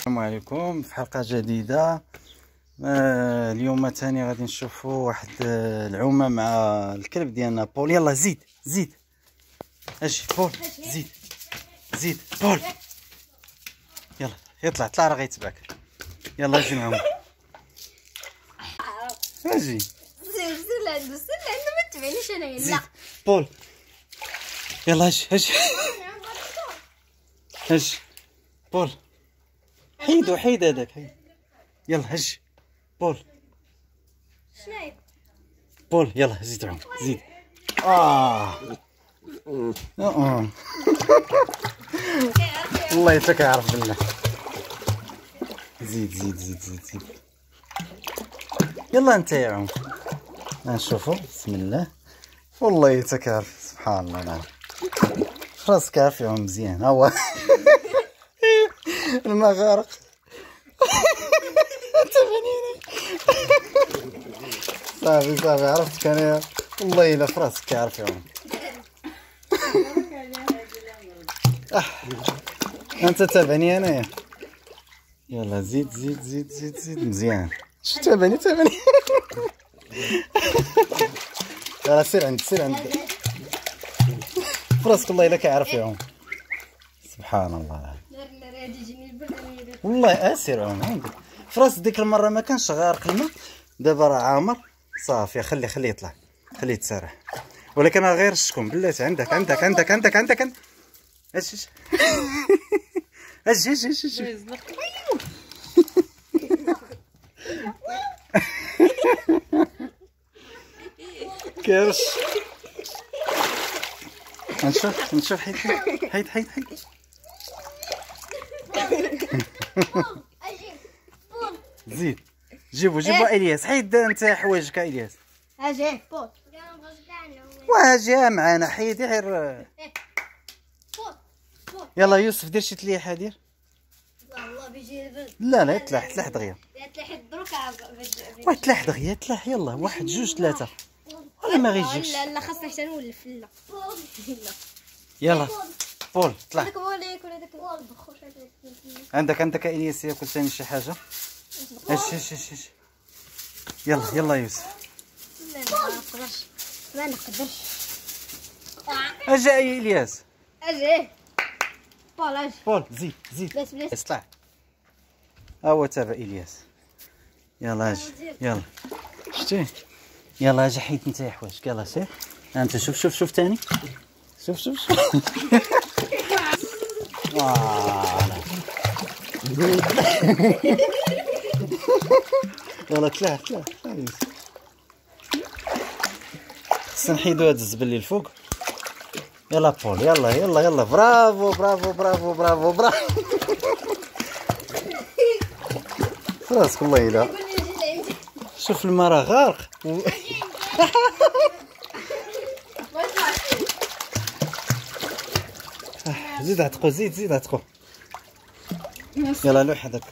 السلام عليكم. في حلقة جديدة. آه اليوم تاني غادي نشوفوا واحد آه العومة مع الكلب ديالنا بول يلا زيد زيد. أجي بول. زيد زيد بول. يلا يطلع. طلع راه غيتبعك يلا أجي نعوم أجي. سير سير لعندو سير لعندو ما تبعنيش انايا زيد لا بول. يلا أجي أجي. أجي. بول. حيدو حيد هذاك حيد. يلا أجي بول. بول يلا زيد عوم زيد آه. آه. والله حتى كيعرف بالله. زيد زيد زيد زيد زيد. يلا انت يا عم نشوفوا بسم الله. والله حتى كيعرف سبحان الله نعم. راسك عارف يعوم مزيان. ها هو. الماء غارق صافي صافي عرفتك أنا والله إلا في راسك كيعرف يعوم آه. أنت تابعني أنايا. يلا زيد زيد زيد زيد زيد مزيان. شو تابعني تابعني؟ يلا سير عند سير عند في راسك والله إلا كيعرف يعوم سبحان الله. والله أسير عوم عندك في راس ديك المرة ما كانش غارق الماء دابا راه عامر. صافي خليه خليه يطلع. خليه يتسرح. ولكن راه غير الشكون. بلاتي عندك عندك عندك عندك عندك عندك. اش اش اش اش اش اش كرش نشوف نشوف حيد حيد حيد حيد. زيد. جيبو جيبو. إلياس حيد أنت حوايجك إلياس. أجي بول واجي معانا حيدي غير يلا يوسف دير شي تليحة دير. والله بيجي البرد لا لا تلاح تلاح دغيا. تلحق دروك واه تلاح دغيا تلاح يلا واحد جوج ثلاثة ولا ما غيجيكش لا لا خاصنا حتى نولف. لا. لا يلا بول طلع عندك عندك إلياس ياكل ثاني شي حاجة؟ اش اش اش اش يلا يلا يوسف. ما نقدرش ما نقدرش اجا إلياس. أجي بول أجي بول زيد زيد. بس بس اطلع ها هو تابع إلياس. يلا أجي يلا. شتي؟ يلا أجي حيد أنت يا حوايجك يلا سير أنت شوف شوف شوف تاني. شوف شوف شوف. يلا طلع يوسف. خصنا نحيدو هاد الزبل اللي الفوق. يلا بول يلا يلا يلا. برافو برافو برافو برافو برافو. فراسك والله الا شوف الماء راه غارق. زيد عتقو زيد زيد عتقو. يلا لوح هذاك.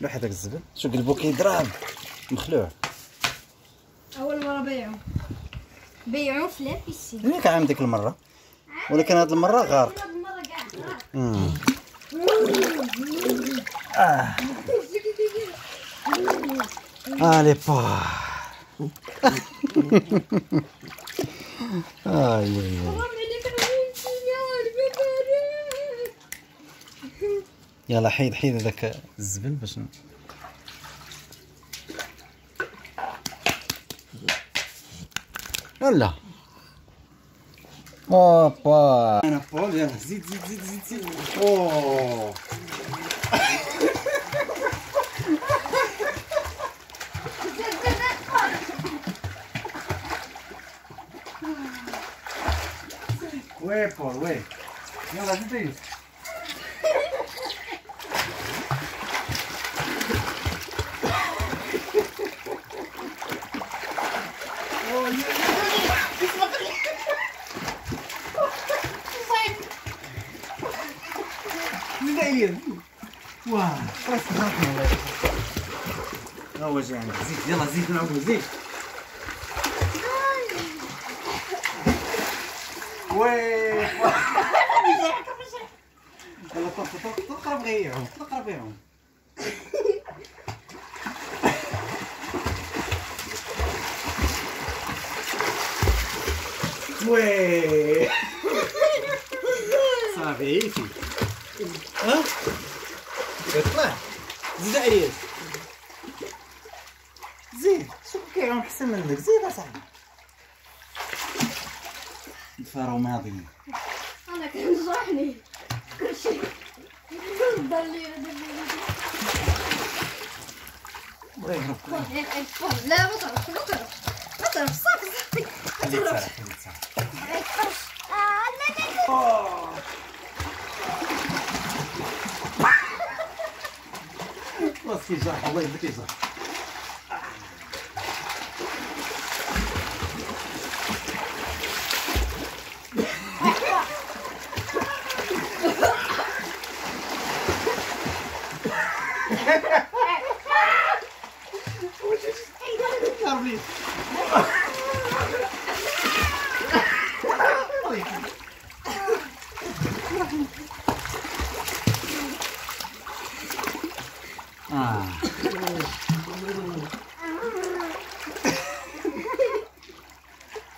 لوح هذاك الزبل شو قلبو كيضرب. مخلوع. أول مرة بيعوا بيعوا في لابيسين ياك عام ديك المرة. ولكن هاد المرة غارق. هاد المره كاع مم. آه. يلا حيد حيد هذاك الزبل باش يلا. أوبا. أنا بول يلا. زيد زيد زيد زيد زيد. أوه. وي بول وي يلا زيد زيد. Jana. Zica, ela zica na música. Ué! Ela toca, toca, toca craveão, toca craveão. Ué! Sabe aí, filho? Hã? É claro. Diz aí. زيد. شكون كيعوم حسن منك زيد أصاحبي. الفارو ماضي أنا كنجرحني. كلشي الله يهربك لا ما تعرفش ما تعرفش. ما تعرفش. صافي صافي. خليك صافي خليك صافي ماسكين جرح الله يبارك يجرح. ああ。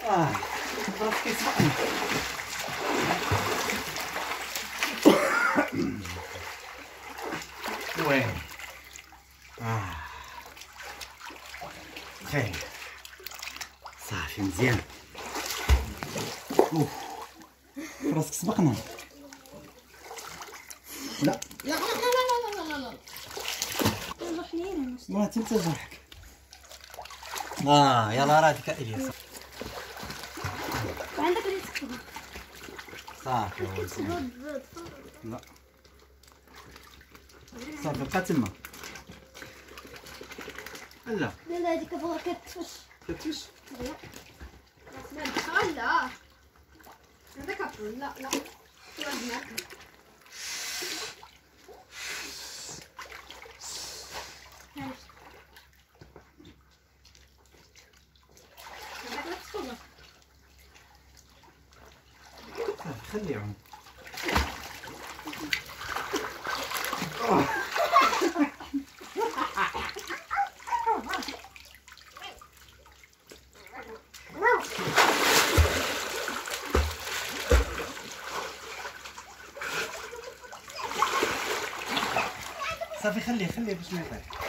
ああ。Ué. Ah. Okay. صافي مزيان. اوف. راسك سبقنا. لا. لا لا لا لا لا لا لا جرحني أنا. ما تنسى جرحك آه يلا رادك الياس عندك اللي تكتب صافي لا. صافي بقى تما لا لا لا هذيك بغا كتفش. كتفش؟ لا. لا لا هذاك. لا لا لا هناك هاي. هذاك لا تدخل. خليهم صافي خليه خليه باش ما يطيح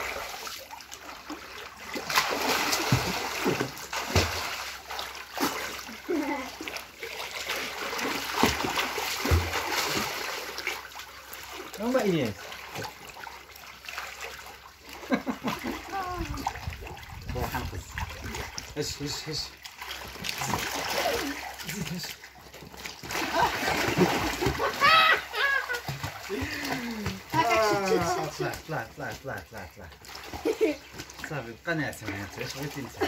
哎你，哈哈哈，我喊你，哎是是是，是是，哈哈哈，哎，来来来来来来来，嘿嘿，咱们干点什么呀？咱们出去挣钱。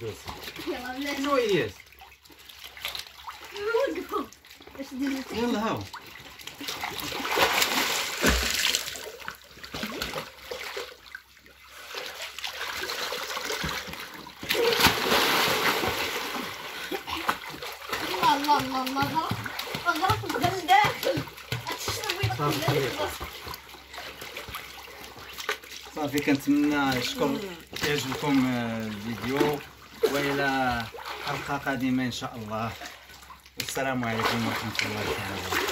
دوس شنو هي الياس؟ يلا هاو الله الله الله صافي كنتمنى نشكر يعجبكم الفيديو وإلى حلقة قادمة إن شاء الله. والسلام عليكم ورحمة الله تعالى